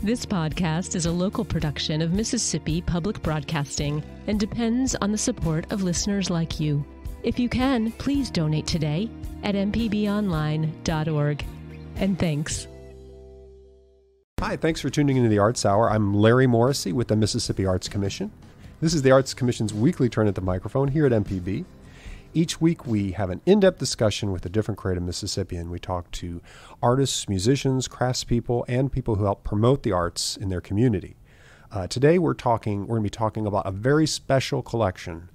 This podcast is a local production of Mississippi Public Broadcasting and depends on the support of listeners like you. If you can, please donate today at mpbonline.org. And thanks. Hi, thanks for tuning into the Arts Hour. I'm Larry Morrisey with the Mississippi Arts Commission. This is the Arts Commission's weekly turn at the microphone here at MPB. Each week, we have an in depth discussion with a different creative Mississippian. We talk to artists, musicians, craftspeople, and people who help promote the arts in their community. Uh, today, we're talking. We're going to be talking about a very special collection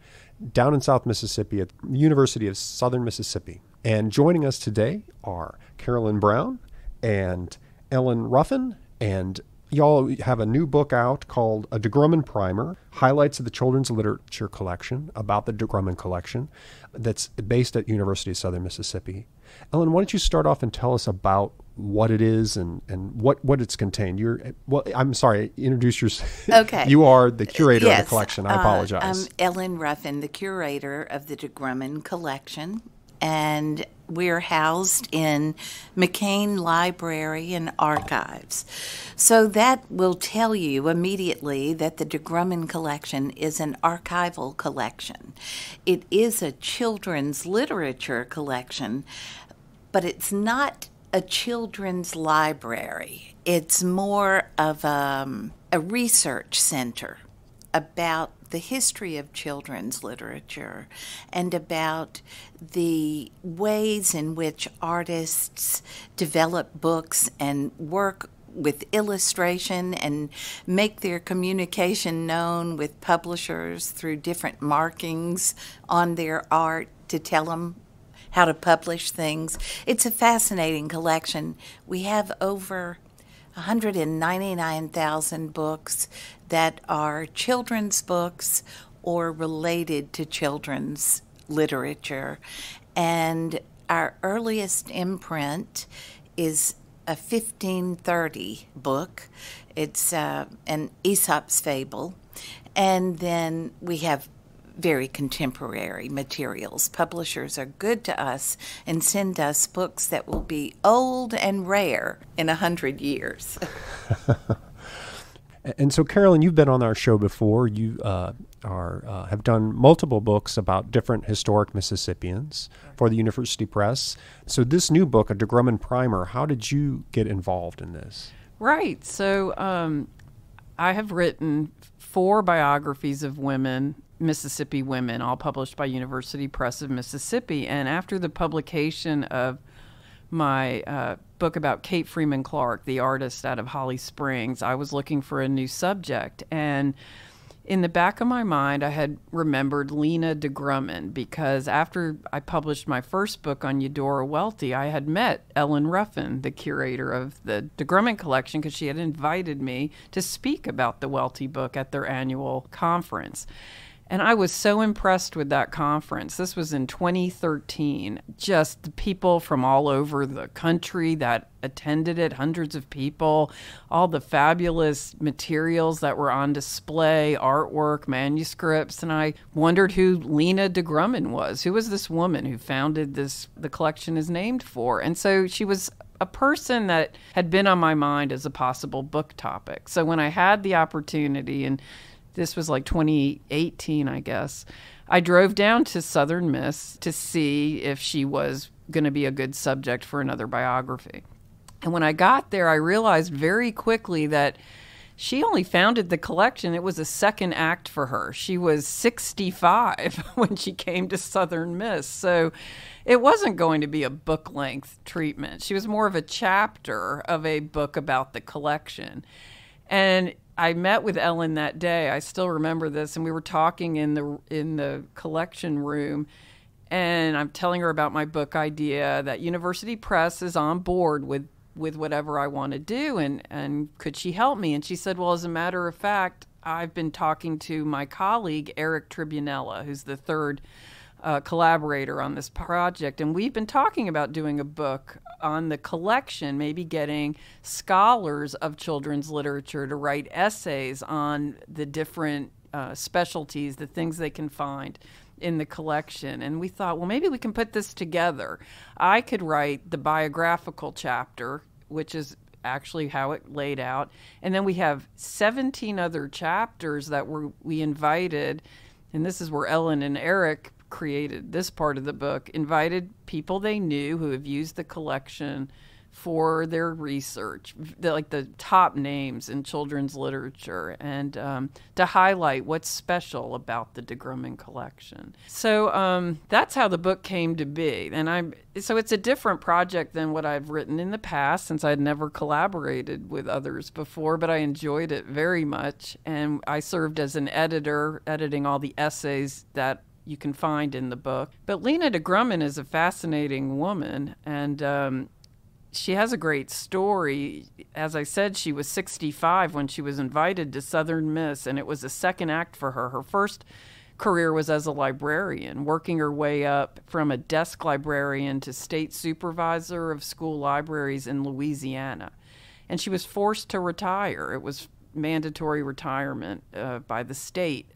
down in South Mississippi at the University of Southern Mississippi. And joining us today are Carolyn Brown and Ellen Ruffin and y'all have a new book out called A De Grummond Primer, highlights of the children's literature collection about the De Grummond collection that's based at University of Southern Mississippi. Ellen, why don't you start off and tell us about what it is and, and what, what it's contained. You're well. I'm sorry. Introduce yourself. Okay. you are the curator yes, of the collection. I uh, apologize. I'm Ellen Ruffin, the curator of the De Grummond collection, and we're housed in McCain Library and Archives. So that will tell you immediately that the De Grummond collection is an archival collection. It is a children's literature collection, but it's not a children's library. It's more of a, a research center about the history of children's literature and about the ways in which artists develop books and work with illustration and make their communication known with publishers through different markings on their art to tell them how to publish things. It's a fascinating collection. We have over 199,000 books that are children's books or related to children's literature. And our earliest imprint is a 1530 book. It's uh, an Aesop's fable. And then we have very contemporary materials. Publishers are good to us and send us books that will be old and rare in a hundred years. and so, Carolyn, you've been on our show before. You uh, are uh, have done multiple books about different historic Mississippians for the University Press. So, this new book, a De Grummond Primer, how did you get involved in this? Right. So, um, I have written four biographies of women Mississippi Women, all published by University Press of Mississippi. And after the publication of my uh, book about Kate Freeman Clark, the artist out of Holly Springs, I was looking for a new subject. And in the back of my mind, I had remembered Lena de Grummond because after I published my first book on Eudora Welty, I had met Ellen Ruffin, the curator of the de Grummond collection, because she had invited me to speak about the Welty book at their annual conference. And I was so impressed with that conference. This was in 2013. Just the people from all over the country that attended it, hundreds of people, all the fabulous materials that were on display, artwork, manuscripts. And I wondered who Lena de Grummond was. Who was this woman who founded this, the collection is named for? And so she was a person that had been on my mind as a possible book topic. So when I had the opportunity and this was like 2018, I guess. I drove down to Southern Miss to see if she was going to be a good subject for another biography. And when I got there, I realized very quickly that she only founded the collection. It was a second act for her. She was 65 when she came to Southern Miss. So it wasn't going to be a book length treatment. She was more of a chapter of a book about the collection. And I met with Ellen that day. I still remember this, and we were talking in the in the collection room, and I'm telling her about my book idea that University Press is on board with with whatever I want to do, and and could she help me? And she said, well, as a matter of fact, I've been talking to my colleague Eric Tribunella, who's the third uh, collaborator on this project, and we've been talking about doing a book on the collection, maybe getting scholars of children's literature to write essays on the different uh, specialties, the things they can find in the collection. And we thought, well, maybe we can put this together. I could write the biographical chapter, which is actually how it laid out. And then we have 17 other chapters that were we invited, and this is where Ellen and Eric created this part of the book, invited people they knew who have used the collection for their research, the, like the top names in children's literature, and um, to highlight what's special about the De Grummond collection. So um, that's how the book came to be, and I'm so it's a different project than what I've written in the past, since I'd never collaborated with others before, but I enjoyed it very much, and I served as an editor, editing all the essays that you can find in the book. But Lena de Grummond is a fascinating woman, and um, she has a great story. As I said, she was 65 when she was invited to Southern Miss, and it was a second act for her. Her first career was as a librarian, working her way up from a desk librarian to state supervisor of school libraries in Louisiana. And she was forced to retire. It was mandatory retirement uh, by the state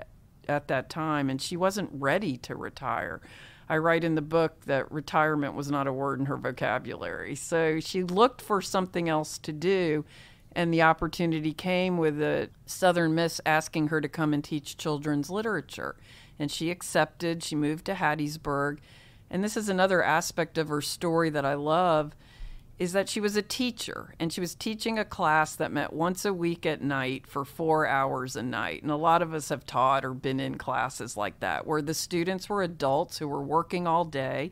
at that time, and she wasn't ready to retire. I write in the book that retirement was not a word in her vocabulary. So she looked for something else to do. And the opportunity came with a Southern Miss asking her to come and teach children's literature. And she accepted. She moved to Hattiesburg. And this is another aspect of her story that I love is that she was a teacher and she was teaching a class that met once a week at night for four hours a night. And a lot of us have taught or been in classes like that where the students were adults who were working all day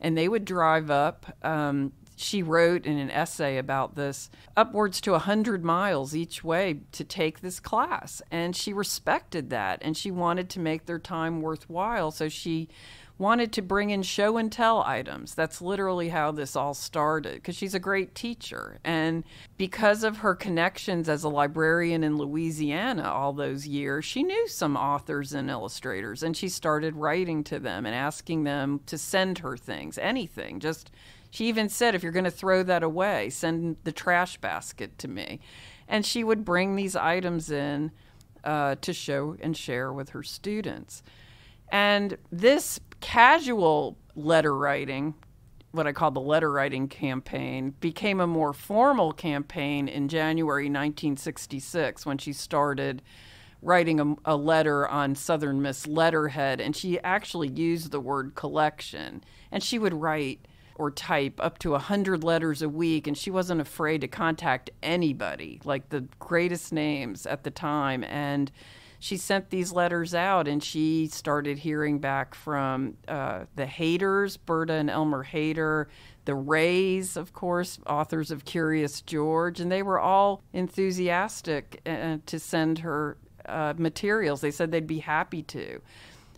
and they would drive up. Um, she wrote in an essay about this upwards to 100 miles each way to take this class. And she respected that and she wanted to make their time worthwhile. So she wanted to bring in show and tell items. That's literally how this all started because she's a great teacher. And because of her connections as a librarian in Louisiana all those years, she knew some authors and illustrators and she started writing to them and asking them to send her things, anything. Just she even said, if you're going to throw that away, send the trash basket to me. And she would bring these items in uh, to show and share with her students. And this casual letter writing, what I call the letter writing campaign, became a more formal campaign in January 1966 when she started writing a, a, letter on Southern Miss letterhead. And she actually used the word collection. And she would write or type up to 100 letters a week. And she wasn't afraid to contact anybody, like the greatest names at the time. And she sent these letters out and she started hearing back from uh, the Haders, Berta and Elmer Hader, the Reys, of course, authors of Curious George, and they were all enthusiastic uh, to send her uh, materials. They said they'd be happy to.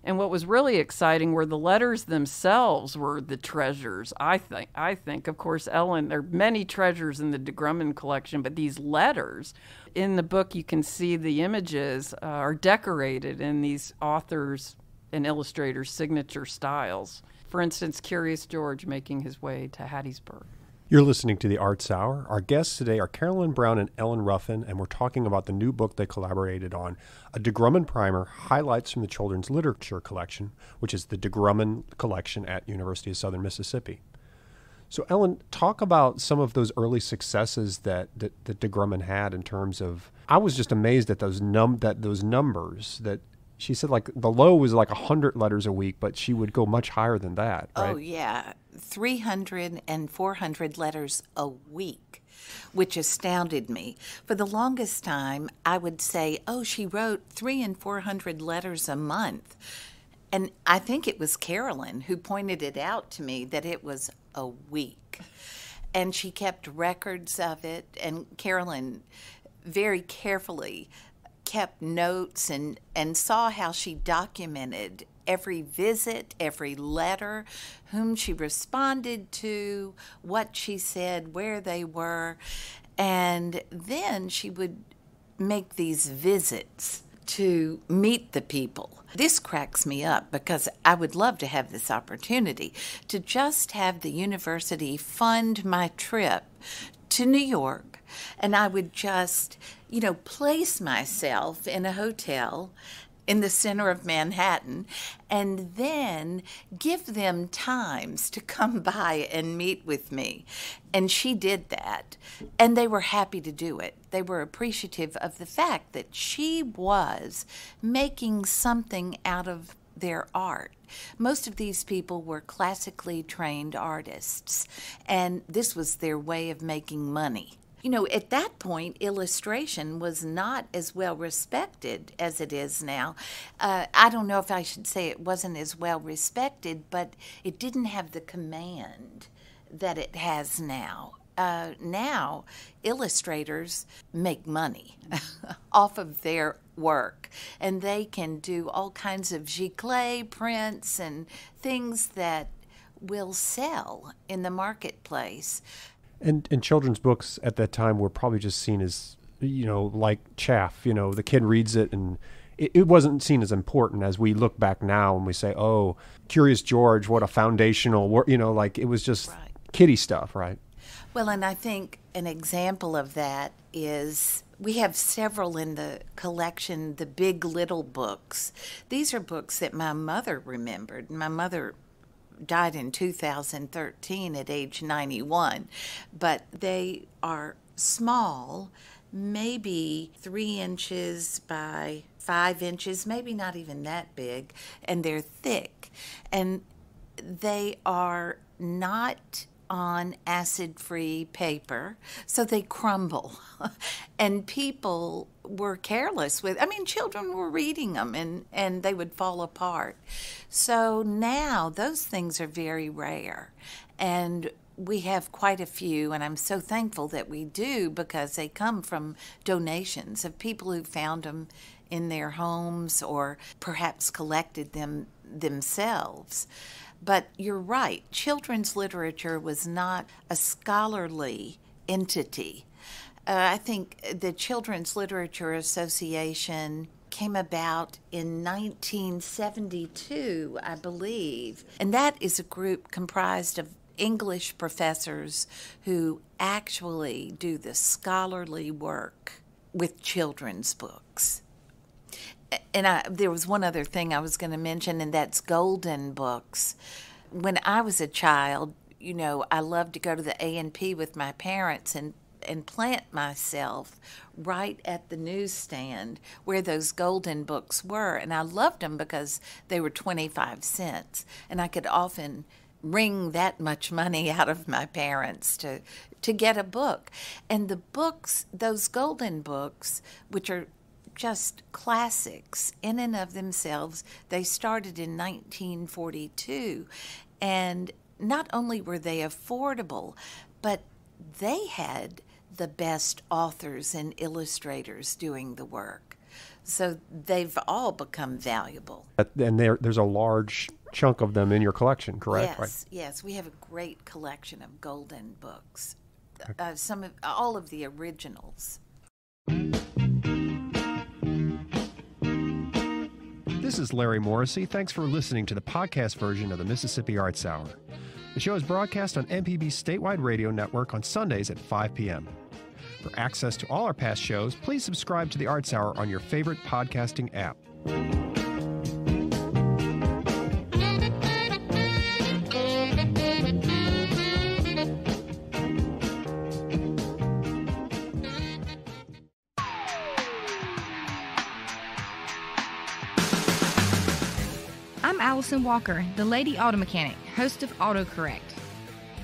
And what was really exciting were the letters themselves were the treasures. I think. I think, of course, Ellen. There are many treasures in the De Grummond collection, but these letters, in the book, you can see the images uh, are decorated in these authors and illustrators' signature styles. For instance, Curious George making his way to Hattiesburg. You're listening to the Arts Hour. Our guests today are Carolyn Brown and Ellen Ruffin, and we're talking about the new book they collaborated on, a De Grummond primer, highlights from the children's literature collection, which is the De Grummond collection at University of Southern Mississippi. So, Ellen, talk about some of those early successes that that, that De Grummond had in terms of. I was just amazed at those num that those numbers that she said like the low was like 100 letters a week but she would go much higher than that oh, right? oh yeah 300 and 400 letters a week which astounded me. For the longest time i would say oh she wrote 3 and 400 letters a month. And i think it was carolyn who pointed it out to me that it was a week. And she kept records of it. And carolyn very carefully kept notes and, and saw how she documented every visit, every letter, whom she responded to, what she said, where they were. And then she would make these visits to meet the people. This cracks me up because I would love to have this opportunity to just have the university fund my trip to New York and I would just, you know, place myself in a hotel in the center of Manhattan and then give them times to come by and meet with me. And she did that. And they were happy to do it. They were appreciative of the fact that she was making something out of their art. Most of these people were classically trained artists, and this was their way of making money. You know, at that point, illustration was not as well respected as it is now. Uh, I don't know if I should say it wasn't as well respected, but it didn't have the command that it has now. Uh, now, illustrators make money off of their work, and they can do all kinds of giclée prints and things that will sell in the marketplace. And and children's books at that time were probably just seen as you know like chaff. You know, the kid reads it and it, it wasn't seen as important as we look back now and we say, "Oh, Curious George, what a foundational work." You know, like it was just right. kiddie stuff, right? Well, and I think an example of that is we have several in the collection, the Big Little books. These are books that my mother remembered. My mother died in 2013 at age 91, but they are small, maybe three inches by five inches, maybe not even that big, and they're thick. And they are not on acid free paper, so they crumble. and people were careless with I mean children were reading them and and they would fall apart. So now those things are very rare. And we have quite a few, and I'm so thankful that we do because they come from donations of people who found them in their homes or perhaps collected them themselves. But you're right, children's literature was not a scholarly entity. Uh, I think the Children's Literature Association came about in 1972, I believe. And that is a group comprised of English professors who actually do the scholarly work with children's books and I, there was one other thing I was going to mention, and that's golden books. When I was a child, you know, I loved to go to the A and P with my parents and and plant myself right at the newsstand where those golden books were, and I loved them because they were twenty five cents, and I could often wring that much money out of my parents to to get a book. And the books, those golden books, which are just classics in and of themselves. They started in 1942, and not only were they affordable, but they had the best authors and illustrators doing the work. So they've all become valuable. And there, there's a large chunk of them in your collection, correct? Yes, right. yes. We have a great collection of golden books. Uh, some of all of the originals. This is Larry Morrisey. Thanks for listening to the podcast version of the Mississippi Arts Hour. The show is broadcast on MPB's statewide radio network on Sundays at 5 p.m. For access to all our past shows, please subscribe to the Arts Hour on your favorite podcasting app. I'm Allison Walker, the Lady Auto Mechanic, host of AutoCorrect.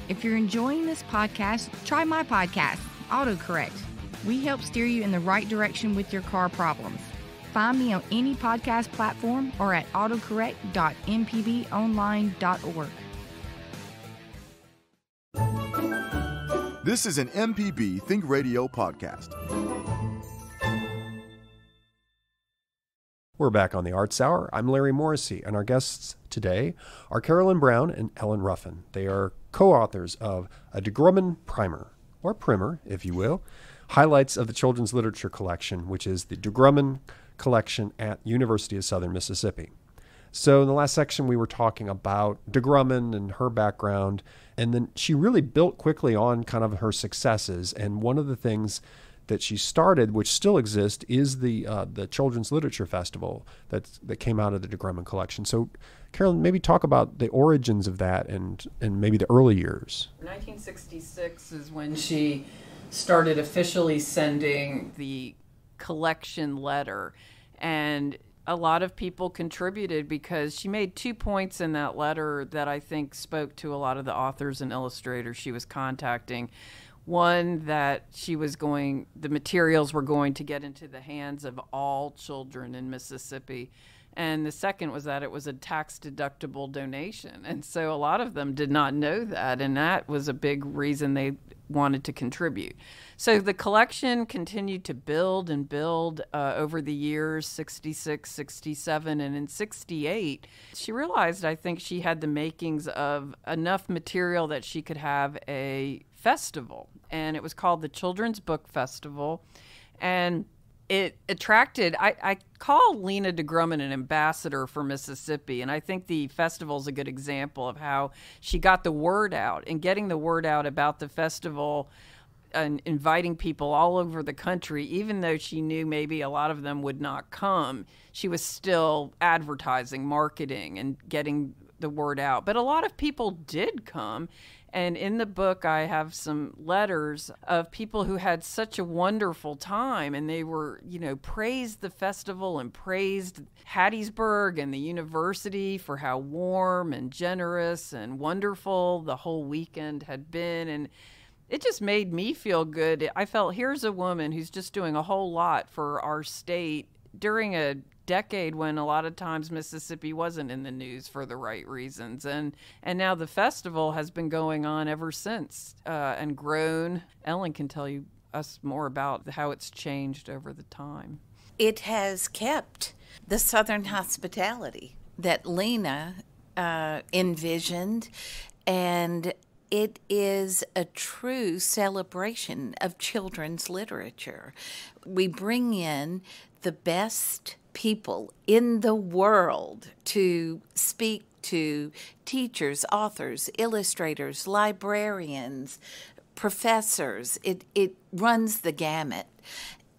If you're enjoying this podcast, try my podcast, AutoCorrect. We help steer you in the right direction with your car problems. Find me on any podcast platform or at autocorrect.mpbonline.org. This is an MPB Think Radio podcast. We're back on the Arts Hour. I'm Larry Morrisey, and our guests today are Carolyn Brown and Ellen Ruffin. They are co authors of A De Grummond Primer, or Primer, if you will, highlights of the children's literature collection, which is the De Grummond collection at University of Southern Mississippi. So in the last section, we were talking about De Grummond and her background, and then she really built quickly on kind of her successes. And one of the things that she started, which still exists, is the uh, the Children's Literature Festival that that came out of the de Grummond collection. So, Carolyn, maybe talk about the origins of that and and maybe the early years. 1966 is when she started officially sending the collection letter, and a lot of people contributed because she made two points in that letter that I think spoke to a lot of the authors and illustrators she was contacting. One, that she was going, the materials were going to get into the hands of all children in Mississippi. And the second was that it was a tax deductible donation. And so a lot of them did not know that. And that was a big reason they wanted to contribute. So the collection continued to build and build uh, over the years 66, 67, and in 68, she realized I think she had the makings of enough material that she could have a festival. And it was called the Children's Book Festival. And it attracted I, I call lena de grummond an ambassador for mississippi and i think the festival is a good example of how she got the word out and getting the word out about the festival and inviting people all over the country even though she knew maybe a lot of them would not come she was still advertising marketing and getting the word out. But a lot of people did come and in the book, I have some letters of people who had such a wonderful time and they were, you know, praised the festival and praised Hattiesburg and the university for how warm and generous and wonderful the whole weekend had been. And it just made me feel good. I felt here's a woman who's just doing a whole lot for our state during a decade when a lot of times Mississippi wasn't in the news for the right reasons, and and now the festival has been going on ever since uh, and grown. Ellen can tell you us more about how it's changed over the time. It has kept the Southern hospitality that Lena uh, envisioned, and it is a true celebration of children's literature. We bring in the best people in the world to speak to teachers, authors, illustrators, librarians, professors. It, it runs the gamut.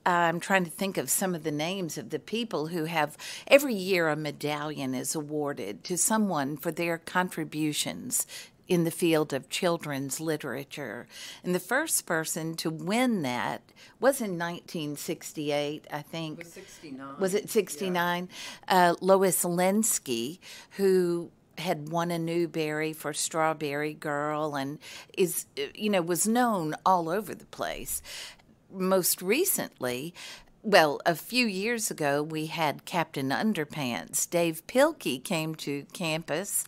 I'm trying to think of some of the names of the people who have every year a medallion is awarded to someone for their contributions in the field of children's literature. And the first person to win that was in 1968, I think. It was 69. Was it 69? Yeah. Uh, Lois Lenski, who had won a Newbery for Strawberry Girl and is, you know, was known all over the place. Most recently, well, a few years ago, we had Captain Underpants. Dav Pilkey came to campus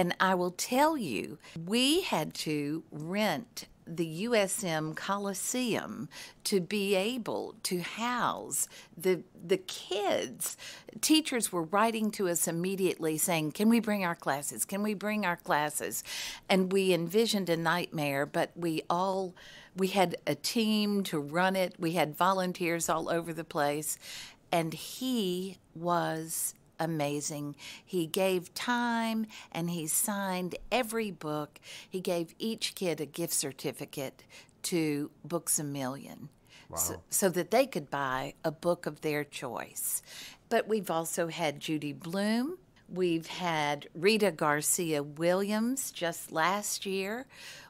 and I will tell you, we had to rent the USM Coliseum to be able to house the the kids. Teachers were writing to us immediately saying, "Can we bring our classes? Can we bring our classes?" And we envisioned a nightmare, but we all we had a team to run it. We had volunteers all over the place, and he was amazing. He gave time and he signed every book. He gave each kid a gift certificate to Books a Million. Wow. So, so, that they could buy a book of their choice. But we've also had Judy Blume. We've had Rita Garcia Williams just last year.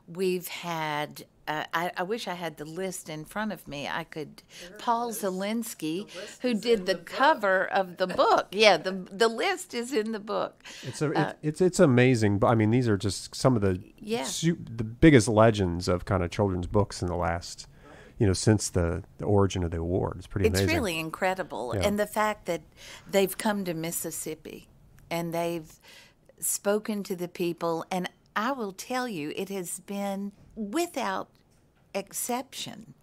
We've had uh, I, I, wish I had the list in front of me. I could. Paul Zelinsky, who did the, the cover of the book. Yeah, the the list is in the book. It's a, uh, it's it's amazing. But I mean, these are just some of the yeah. Su- the biggest legends of kind of children's books in the last you know, since the, the origin of the award. It's pretty it's amazing. really incredible. Yeah. And the fact that they've come to Mississippi and they've spoken to the people. And I will tell you, it has been without exception,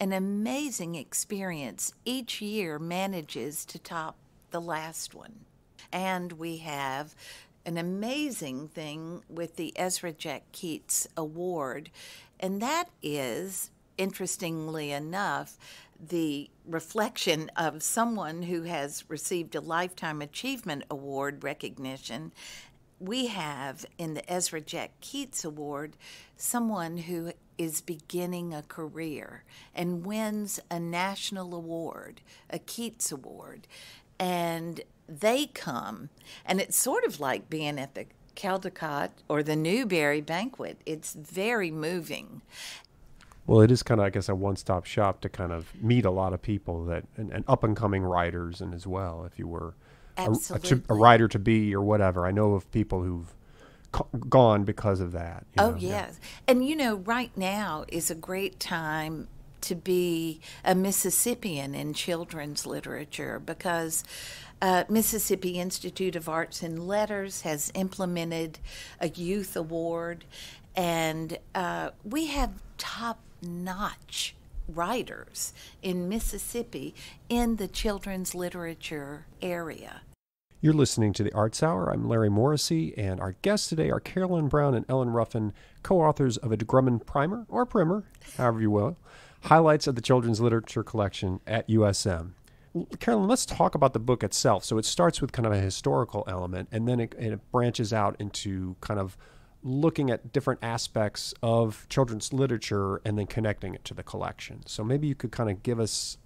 an amazing experience. Each year manages to top the last one. And we have an amazing thing with the Ezra Jack Keats Award, and that is, interestingly enough, the reflection of someone who has received a Lifetime Achievement Award recognition we have in the Ezra Jack Keats Award someone who is beginning a career and wins a national award, a Keats Award, and they come, and it's sort of like being at the Caldecott or the Newbery banquet. It's very moving. Well, it is kind of, I guess, a one-stop shop to kind of meet a lot of people that and, and up-and-coming writers, and as well, if you were a, a, a writer to be or whatever. I know of people who've gone because of that. Oh, know, yes. And you know, right now is a great time to be a Mississippian in children's literature because uh, Mississippi Institute of Arts and Letters has implemented a youth award, and uh, we have top notch writers in Mississippi in the children's literature area. You're listening to the Arts Hour. I'm Larry Morrisey, and our guests today are Carolyn Brown and Ellen Ruffin, co-authors of a De Grummond primer or primer, however you will, highlights of the children's literature collection at USM. Carolyn, let's talk about the book itself. So it starts with kind of a historical element, and then it, it branches out into kind of looking at different aspects of children's literature and then connecting it to the collection. So maybe you could kind of give us.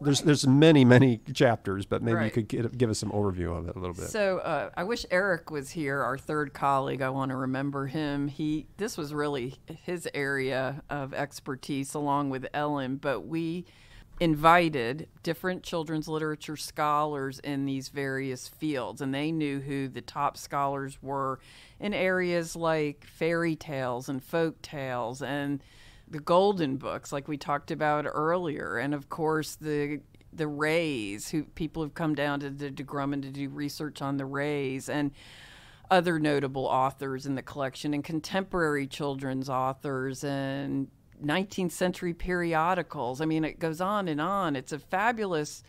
There's there's many many chapters, but maybe you could give, give us some overview of it a little bit. So uh, I wish Eric was here, our third colleague. I want to remember him. He this was really his area of expertise, along with Ellen. But we invited different children's literature scholars in these various fields, and they knew who the top scholars were in areas like fairy tales and folk tales and the golden books like we talked about earlier and of course the the Reys who people have come down to the De Grummond to do research on the Reys and other notable authors in the collection and contemporary children's authors and 19th century periodicals. I mean, it goes on and on. It's a fabulous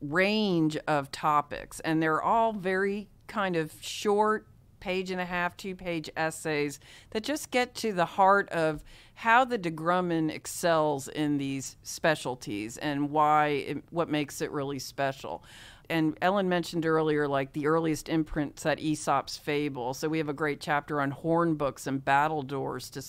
range of topics, and they're all very kind of short, page and a half, two page essays that just get to the heart of how the De Grummond excels in these specialties and why it, what makes it really special. And Ellen mentioned earlier, like the earliest imprints at Aesop's Fable. So we have a great chapter on horn books and battledores to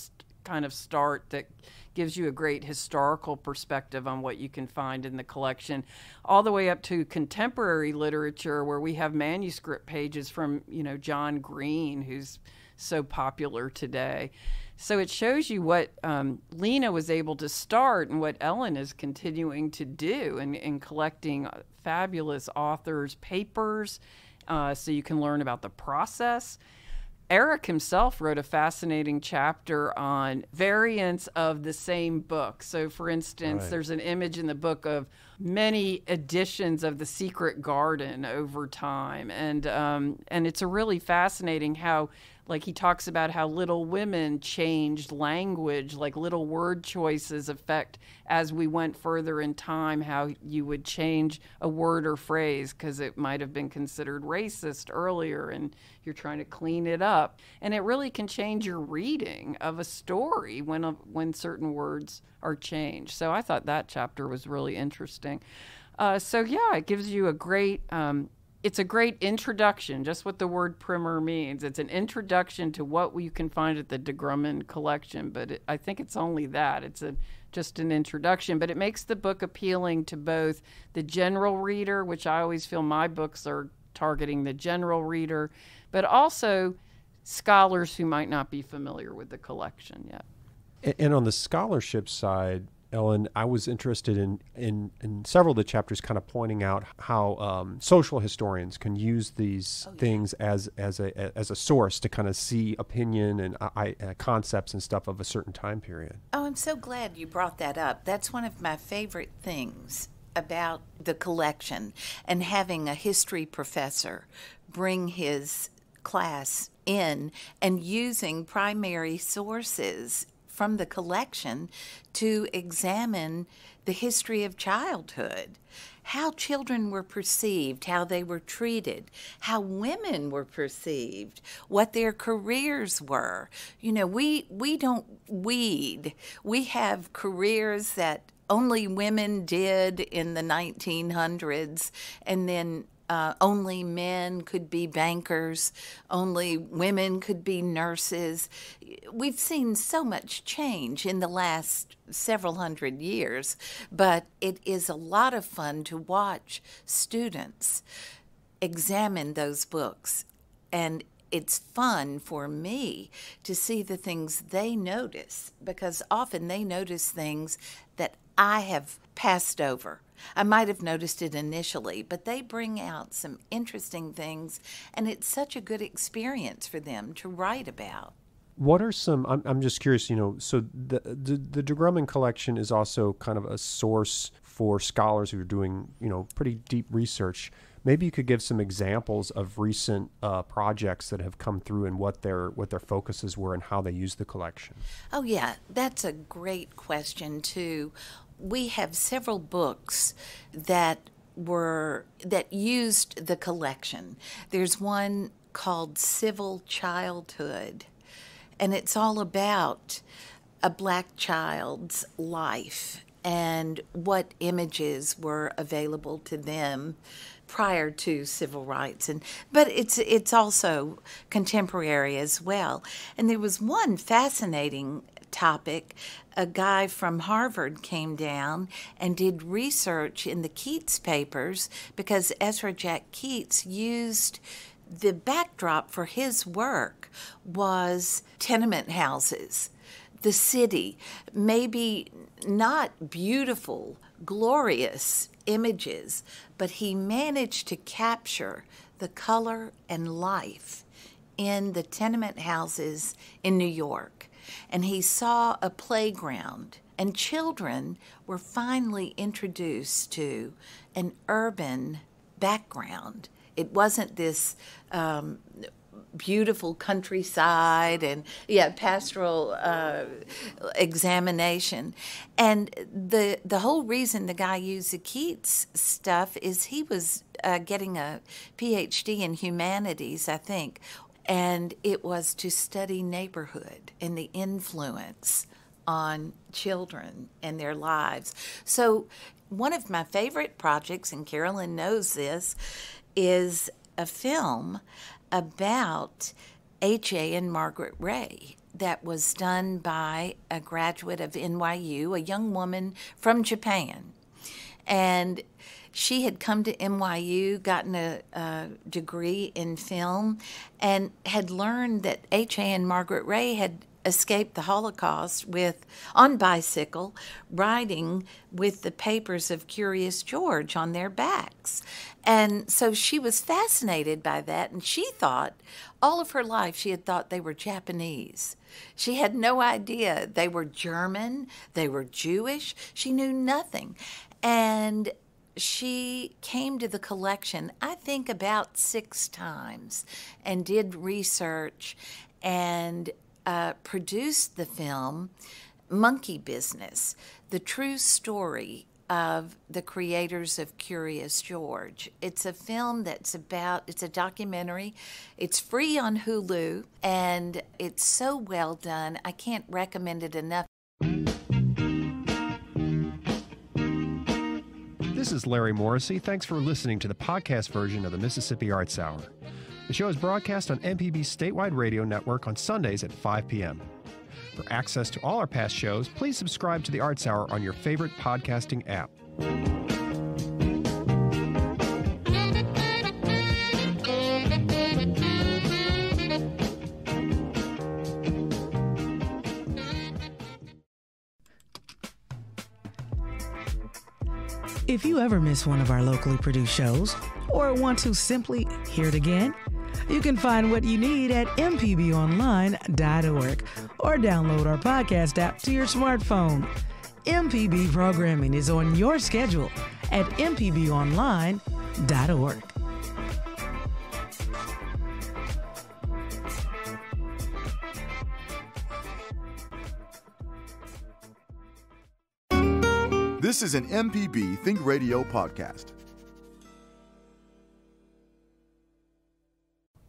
kind of start that gives you a great historical perspective on what you can find in the collection all the way up to contemporary literature where we have manuscript pages from you know john green who's so popular today so it shows you what um, lena was able to start and what ellen is continuing to do in, in collecting uh, fabulous authors papers uh, so you can learn about the process Eric himself wrote a fascinating chapter on variants of the same book. So, for instance, Right. there's an image in the book of many editions of The Secret Garden over time, and um, and it's a really fascinating how. Like he talks about how Little Women changed language, like little word choices affect as we went further in time, how you would change a word or phrase because it might have been considered racist earlier and you're trying to clean it up. And it really can change your reading of a story when, a, when certain words are changed. So I thought that chapter was really interesting. Uh, so yeah, it gives you a great um, it's a great introduction, just what the word primer means. It's an introduction to what you can find at the De Grummond collection, but it, I think it's only that. It's a, just an introduction, but it makes the book appealing to both the general reader, which I always feel my books are targeting the general reader, but also scholars who might not be familiar with the collection yet. And on the scholarship side, Ellen, I was interested in, in, in several of the chapters kind of pointing out how um, social historians can use these things as, as, a, as a source to kind of see opinion and uh, I, uh, concepts and stuff of a certain time period. Oh, I'm so glad you brought that up. That's one of my favorite things about the collection and having a history professor bring his class in and using primary sources from the collection to examine the history of childhood. How children were perceived, how they were treated, how women were perceived, what their careers were. You know, we we don't weed. We have careers that only women did in the 1900s and then uh, only men could be bankers, only women could be nurses. We've seen so much change in the last several hundred years, but it is a lot of fun to watch students examine those books. And it's fun for me to see the things they notice because often they notice things that I have passed over I might have noticed it initially, but they bring out some interesting things, and it's such a good experience for them to write about. What are some? I'm, I'm just curious. You know, so the, the the de Grummond collection is also kind of a source for scholars who are doing you know pretty deep research. Maybe you could give some examples of recent uh, projects that have come through and what their what their focuses were and how they use the collection. Oh yeah, that's a great question too we have several books that were that used the collection. There's one called Civil Childhood, and it's all about a black child's life and what images were available to them prior to civil rights and but it's it's also contemporary as well and there was one fascinating topic, a guy from Harvard came down and did research in the Keats papers because Ezra Jack Keats used the backdrop for his work was tenement houses, the city, maybe not beautiful, glorious images, but he managed to capture the color and life in the tenement houses in New York and he saw a playground. And children were finally introduced to an urban background. It wasn't this um, beautiful countryside and yeah pastoral uh, examination and the the whole reason the guy used the keats stuff is he was uh, getting a phd in humanities i think and it was to study neighborhood and the influence on children and their lives. So, one of my favorite projects, and Carolyn knows this, is a film about H.A. and Margret Rey that was done by a graduate of NYU, a young woman from Japan. And she had come to NYU, gotten a, a, degree in film, and had learned that H.A. and Margret Rey had escaped the Holocaust with on bicycle, riding with the papers of Curious George on their backs. And so she was fascinated by that, and she thought all of her life she had thought they were Japanese. She had no idea they were German, they were Jewish. She knew nothing. And she came to the collection, I think, about six times and did research and uh, produced the film Monkey Business, the true story of the creators of Curious George. It's a film that's about, it's a documentary. It's free on Hulu and it's so well done. I can't recommend it enough. This is Larry Morrisey. Thanks for listening to the podcast version of the Mississippi Arts Hour. The show is broadcast on MPB's statewide radio network on Sundays at 5 p.m. For access to all our past shows, please subscribe to the Arts Hour on your favorite podcasting app. If you ever miss one of our locally produced shows or want to simply hear it again, you can find what you need at mpbonline.org or download our podcast app to your smartphone. MPB programming is on your schedule at mpbonline.org. This is an MPB Think Radio podcast.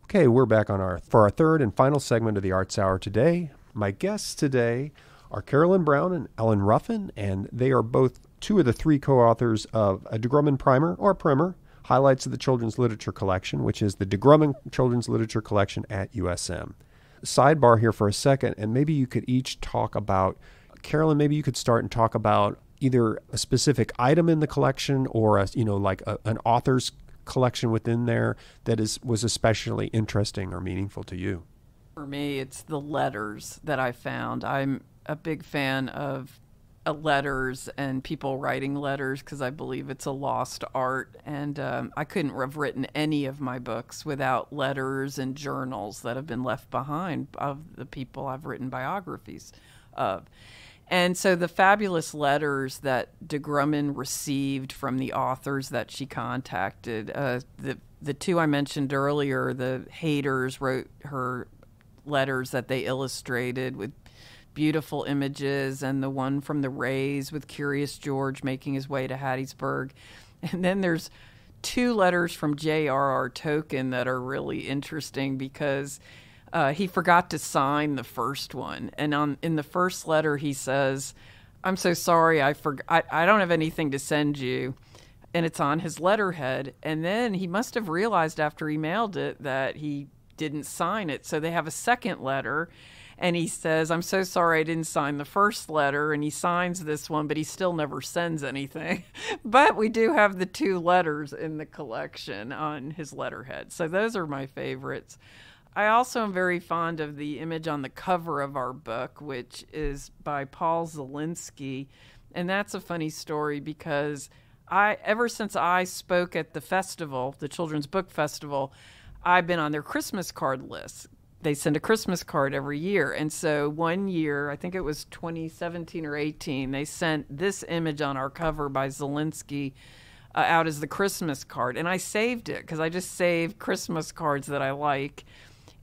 Okay, we're back on our for our third and final segment of the Arts Hour today. My guests today are Carolyn Brown and Ellen Ruffin, and they are both two of the three co-authors of a de Grummond primer or primer highlights of the children's literature collection, which is the de Grummond Children's Literature Collection at USM. Sidebar here for a second, and maybe you could each talk about, Carolyn, maybe you could start and talk about either a specific item in the collection or a, you know like a, an author's collection within there that is was especially interesting or meaningful to you. For me, it's the letters that I found. I'm a big fan of uh, letters and people writing letters because I believe it's a lost art. And um, I couldn't have written any of my books without letters and journals that have been left behind of the people I've written biographies of. And so the fabulous letters that de Grummond received from the authors that she contacted, uh, the the two I mentioned earlier, the Haders wrote her letters that they illustrated with beautiful images, and the one from the Reys with Curious George making his way to Hattiesburg. And then there's two letters from J.R.R. Tolkien that are really interesting because uh, he forgot to sign the first one. And on in the first letter, he says, "I'm so sorry, I forgot. I, I don't have anything to send you." And it's on his letterhead. And then he must have realized after he mailed it that he didn't sign it. So they have a second letter and he says, I'm so sorry I didn't sign the first letter. And he signs this one, but he still never sends anything. but we do have the two letters in the collection on his letterhead. So those are my favorites. I also am very fond of the image on the cover of our book, which is by Paul Zelinsky. And that's a funny story because I, ever since I spoke at the festival, the Children's Book Festival, I've been on their Christmas card list they send a Christmas card every year. And so one year, I think it was 2017 or 18, they sent this image on our cover by Zelinsky uh, out as the Christmas card. And I saved it because I just save Christmas cards that I like.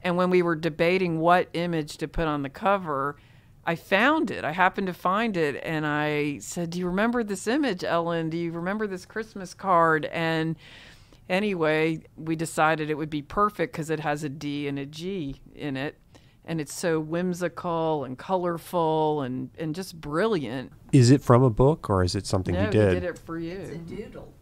And when we were debating what image to put on the cover, I found it. I happened to find it and I said, Do you remember this image, Ellen? Do you remember this Christmas card? And Anyway, we decided it would be perfect because it has a D and a G in it. And it's so whimsical and colorful and, and just brilliant. Is it from a book or is it something no, you did? he did it for you. It's a doodle.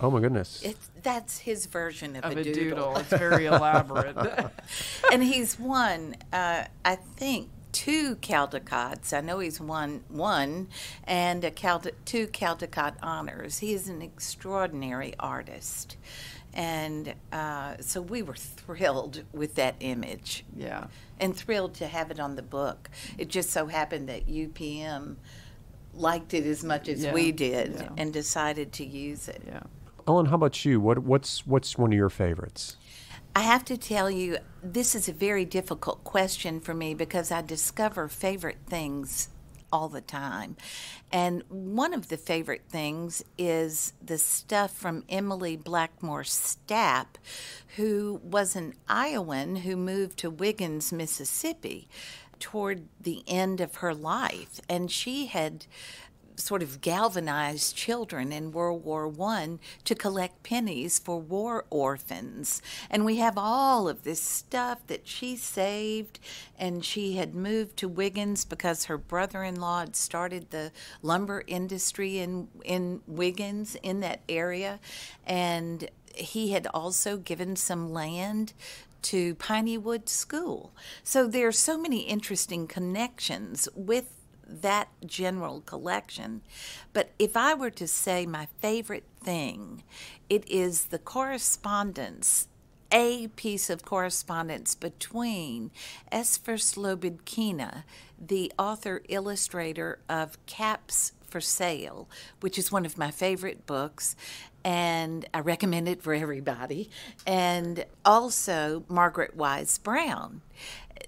Oh my goodness! It's that's his version of, of a, a doodle. doodle. It's very elaborate. and he's won, uh, I think, two Caldecotts. I know he's won one and a Calde- two Caldecott honors. He is an extraordinary artist. And uh, so we were thrilled with that image. Yeah. And thrilled to have it on the book. It just so happened that UPM liked it as much as Yeah, we did yeah. and decided to use it. Yeah. Ellen, how about you? What what's what's one of your favorites? I have to tell you, this is a very difficult question for me because I discover favorite things all the time. And one of the favorite things is the stuff from Emilie Blackmore Stapp, who was an Iowan who moved to Wiggins, Mississippi toward the end of her life. And she had sort of galvanized children in World War One to collect pennies for war orphans. And we have all of this stuff that she saved, and she had moved to Wiggins because her brother-in-law had started the lumber industry in in Wiggins in that area, and he had also given some land to Piney Woods School. So there are so many interesting connections with that general collection. But if I were to say my favorite thing, it is the correspondence, a piece of correspondence between Esphyr Slobodkina, the author illustrator of Caps for Sale, which is one of my favorite books, and I recommend it for everybody, and also Margaret Wise Brown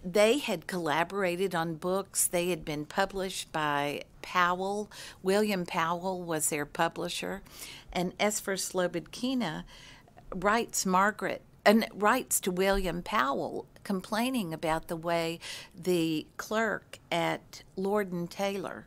they had collaborated on books. They had been published by Powell. William Powell was their publisher. And Esphyr Slobodkina writes Margaret and writes to William Powell complaining about the way the clerk at Lord and Taylor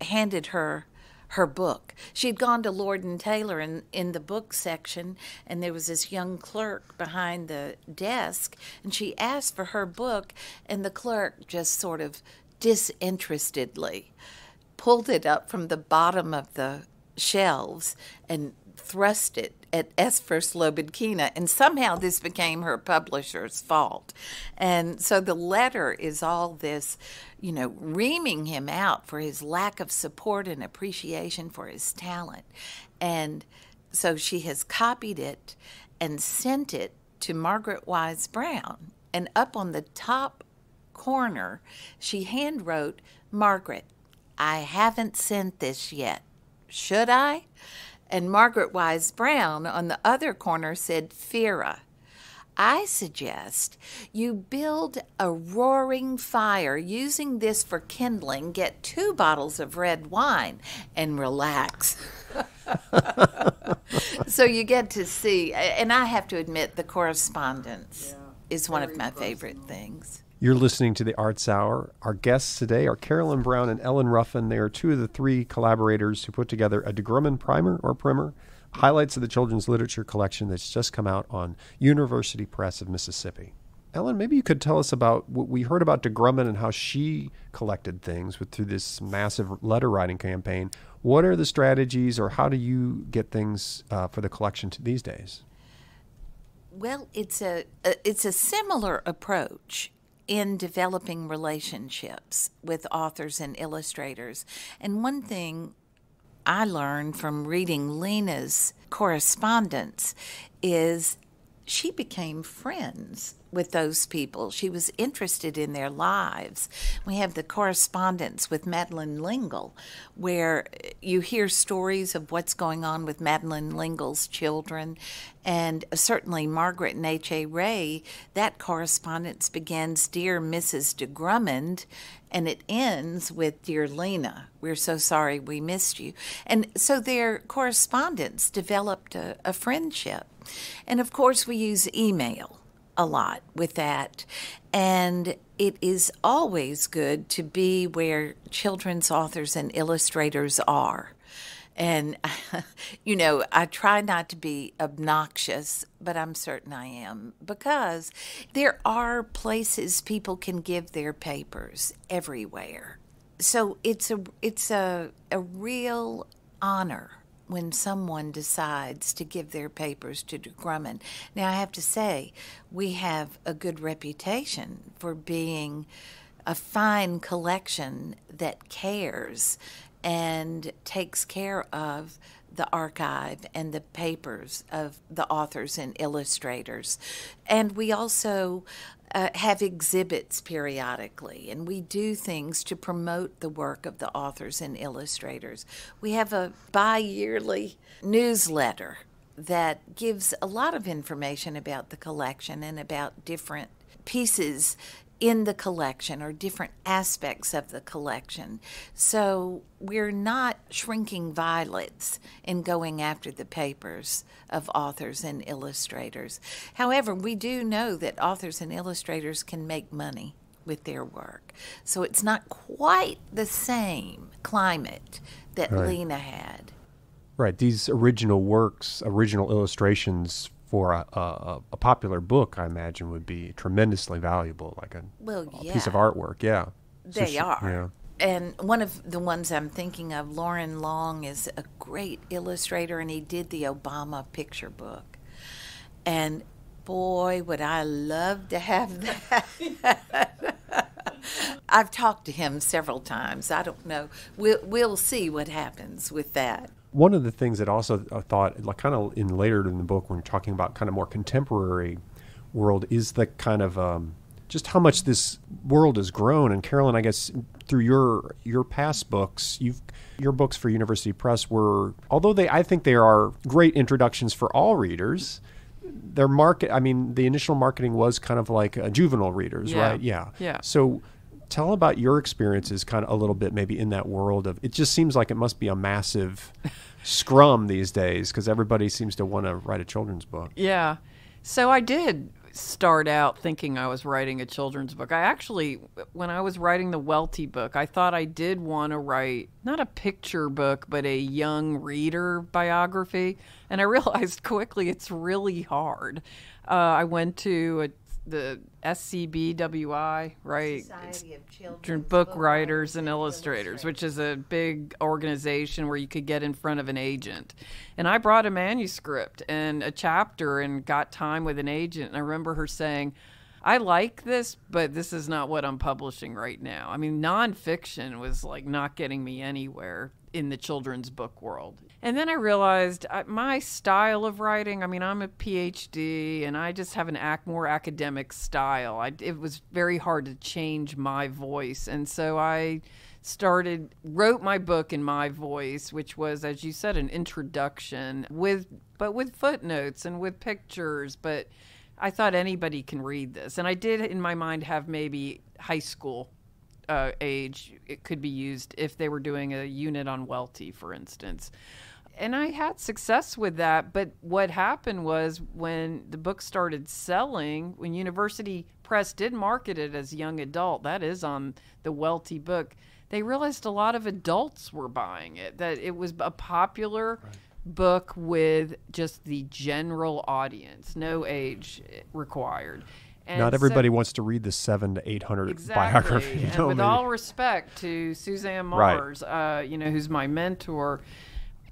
handed her her book. She'd gone to Lord and Taylor in, in the book section, and there was this young clerk behind the desk, and she asked for her book, and the clerk just sort of disinterestedly pulled it up from the bottom of the shelves and thrust it at Esphyr Slobodkina, and somehow this became her publisher's fault. And so the letter is all this, you know, reaming him out for his lack of support and appreciation for his talent. And so she has copied it and sent it to Margaret Wise Brown. And up on the top corner, she handwrote, Margaret, I haven't sent this yet. Should I? And Margaret Wise Brown on the other corner said, Fira. I suggest you build a roaring fire using this for kindling, get two bottles of red wine, and relax. so you get to see, and I have to admit, the correspondence yeah, is one of my favorite things. You're listening to the Arts Hour. Our guests today are Carolyn Brown and Ellen Ruffin. They are two of the three collaborators who put together a De Grummond primer or primer, highlights of the children's literature collection that's just come out on University Press of Mississippi. Ellen, maybe you could tell us about what we heard about De Grummond and how she collected things with, through this massive letter writing campaign. What are the strategies, or how do you get things uh, for the collection these days? Well, it's a, a it's a similar approach in developing relationships with authors and illustrators. And one thing I learned from reading Lena's correspondence is she became friends with those people. She was interested in their lives. We have the correspondence with Madeleine L'Engle, where you hear stories of what's going on with Madeleine L'Engle's children. And certainly Margret and H.A. Rey, that correspondence begins Dear Mrs. de Grummond, and it ends with Dear Lena, we're so sorry we missed you. And so their correspondence developed a, a friendship. And of course, we use email a lot with that. And it is always good to be where children's authors and illustrators are. And, you know, I try not to be obnoxious, but I'm certain I am because there are places people can give their papers everywhere. So it's a it's a, a real honor when someone decides to give their papers to Grumman. Now, I have to say, we have a good reputation for being a fine collection that cares and takes care of the archive and the papers of the authors and illustrators. And we also uh, have exhibits periodically, and we do things to promote the work of the authors and illustrators. We have a bi yearly newsletter that gives a lot of information about the collection and about different pieces in the collection or different aspects of the collection. So we're not shrinking violets in going after the papers of authors and illustrators. However, we do know that authors and illustrators can make money with their work. So it's not quite the same climate that right. Lena had. Right. These original works, original illustrations for a, a, a, popular book, I imagine, would be tremendously valuable, like a, well, yeah. a piece of artwork. Yeah, they so she, are. Yeah. And one of the ones I'm thinking of, Loren Long, is a great illustrator, and he did the Obama picture book. And boy, would I love to have that. I've talked to him several times. I don't know. We'll, we'll see what happens with that one of the things that also I thought, like kind of in later in the book, when you're talking about kind of more contemporary world, is the kind of um, just how much this world has grown. And Carolyn, I guess through your your past books, you've your books for University Press were, although they, I think they are great introductions for all readers. Their market, I mean, the initial marketing was kind of like uh, juvenile readers, yeah. right? Yeah. Yeah. So tell about your experiences kind of a little bit maybe in that world of it just seems like it must be a massive scrum these days because everybody seems to want to write a children's book yeah so i did start out thinking i was writing a children's book. I actually when i was writing the welty book i thought i did want to write not a picture book but a young reader biography. And i realized quickly it's really hard. Uh, i went to a the SCBWI, right? Society of Children Children's book writers and illustrators, which is a big organization where you could get in front of an agent. And I brought a manuscript and a chapter and got time with an agent. And I remember her saying, I like this, but this is not what I'm publishing right now. I mean, nonfiction was like not getting me anywhere in the children's book world. And then I realized uh, my style of writing, I mean, I'm a PhD and I just have an act more academic style. I, it was very hard to change my voice. And so I started, wrote my book in my voice, which was, as you said, an introduction with, but with footnotes and with pictures. But I thought anybody can read this. And I did, in my mind, have maybe high school uh, age it could be used if they were doing a unit on Welty, for instance. And I had success with that. But what happened was when the book started selling, when University Press did market it as young adult, that is on the Welty book, they realized a lot of adults were buying it, that it was a popular. Right book with just the general audience, no age required. And Not everybody so, wants to read the seven to eight hundred exactly. biography. You know, and with all respect to Suzanne Marrs, right. uh, you know, who's my mentor,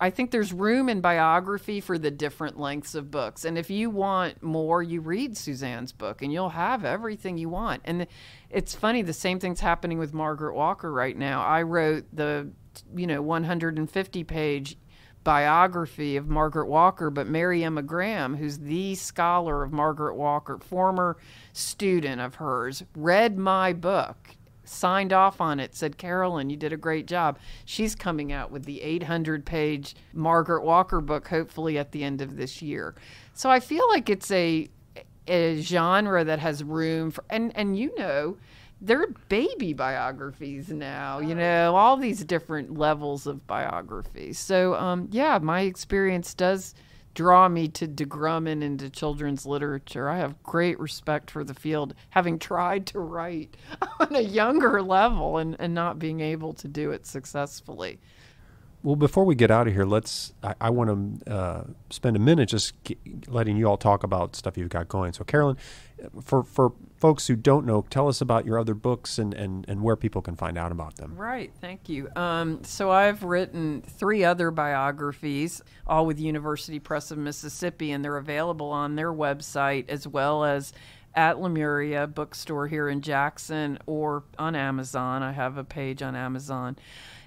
I think there's room in biography for the different lengths of books. And if you want more, you read Suzanne's book, and you'll have everything you want. And it's funny, the same thing's happening with Margaret Walker right now. I wrote the you know 150 page biography of Margaret Walker, but Maryemma Graham, who's the scholar of Margaret Walker, former student of hers, read my book, signed off on it, said, Carolyn, you did a great job. She's coming out with the 800 page Margaret Walker book, hopefully at the end of this year. So I feel like it's a, a genre that has room for, and, and you know, there are baby biographies now, you know, all these different levels of biography. So, um, yeah, my experience does draw me to De Grummond and children's literature. I have great respect for the field, having tried to write on a younger level and, and not being able to do it successfully. Well, before we get out of here, let's. I, I want to uh, spend a minute just letting you all talk about stuff you've got going. So, Carolyn, for for folks who don't know, tell us about your other books and, and, and where people can find out about them. Right. Thank you. Um, so, I've written three other biographies, all with University Press of Mississippi, and they're available on their website as well as at Lemuria bookstore here in Jackson or on Amazon. I have a page on Amazon.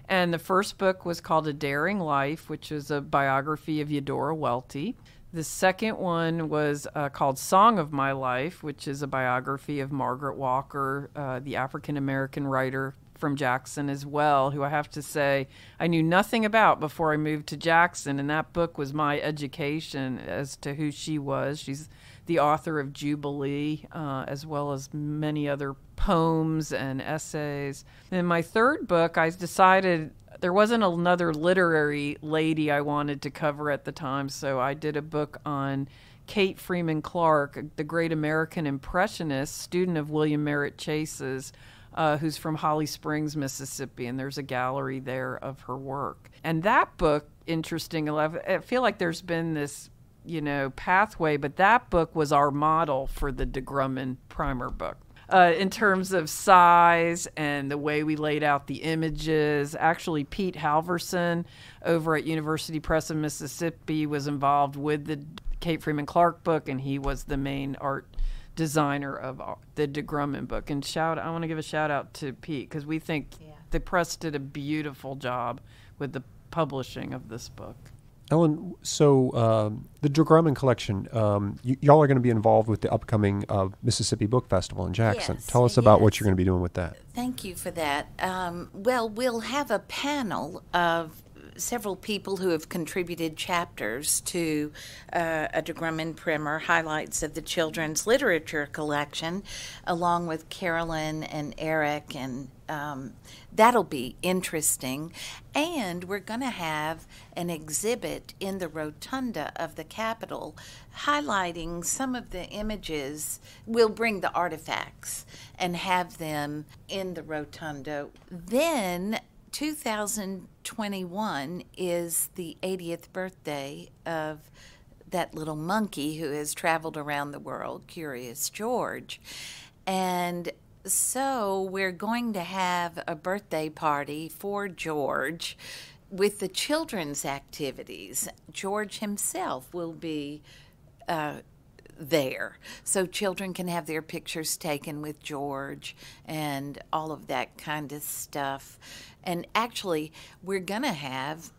And the first book was called A Daring Life, which is a biography of Eudora Welty. The second one was uh, called Song of My Life, which is a biography of Margaret Walker, uh, the African American writer from Jackson as well, who I have to say I knew nothing about before I moved to Jackson. And that book was my education as to who she was. She's the author of Jubilee, uh, as well as many other poems and essays. In my third book, I decided there wasn't another literary lady I wanted to cover at the time, so I did a book on Kate Freeman Clark, the great American impressionist, student of William Merritt Chase's. Uh, who's from Holly Springs, Mississippi, and there's a gallery there of her work. And that book, interesting, I feel like there's been this, you know, pathway, but that book was our model for the De primer book uh, in terms of size and the way we laid out the images. Actually, Pete Halverson over at University Press of Mississippi was involved with the Kate Freeman Clark book, and he was the main art designer of the De book. And shout, I want to give a shout out to Pete because we think yeah. the press did a beautiful job with the publishing of this book. Ellen, so um, the De Grummond collection, um, y- y'all are going to be involved with the upcoming uh, Mississippi Book Festival in Jackson. Yes, Tell us about what you're going to be doing with that. Thank you for that. Um, well, we'll have a panel of several people who have contributed chapters to uh, a De primer, highlights of the children's literature collection, along with Carolyn and Eric, and um, that'll be interesting. And we're going to have an exhibit in the rotunda of the Capitol highlighting some of the images. We'll bring the artifacts and have them in the rotunda. Then 2021 is the 80th birthday of that little monkey who has traveled around the world, Curious George. And so we're going to have a birthday party for George with the children's activities. George himself will be uh, there. So children can have their pictures taken with George and all of that kind of stuff. And actually, we're going to have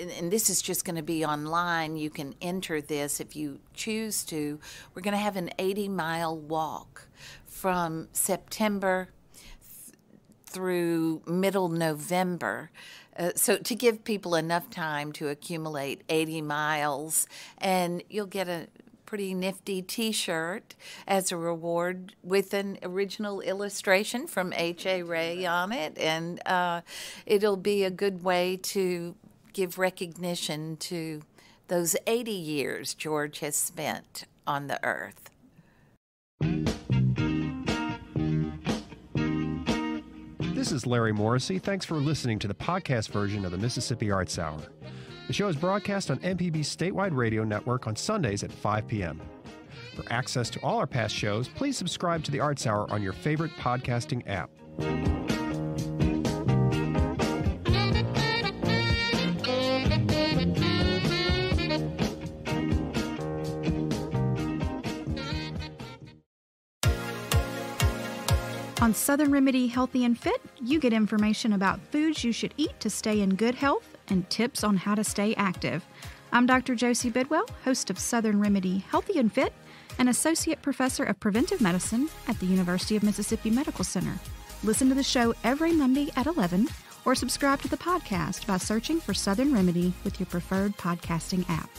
and this is just going to be online. You can enter this if you choose to. We're going to have an 80 mile walk from September th- through middle November. Uh, so, to give people enough time to accumulate 80 miles, and you'll get a pretty nifty t shirt as a reward with an original illustration from H.A. Rey on it. And uh, it'll be a good way to give recognition to those 80 years George has spent on the earth. This is Larry Morrisey. Thanks for listening to the podcast version of the Mississippi Arts Hour. The show is broadcast on MPB's statewide radio network on Sundays at 5 p.m. For access to all our past shows, please subscribe to the Arts Hour on your favorite podcasting app. On Southern Remedy Healthy and Fit, you get information about foods you should eat to stay in good health and tips on how to stay active. I'm Dr. Josie Bidwell, host of Southern Remedy Healthy and Fit, and Associate Professor of Preventive Medicine at the University of Mississippi Medical Center. Listen to the show every Monday at 11 or subscribe to the podcast by searching for Southern Remedy with your preferred podcasting app.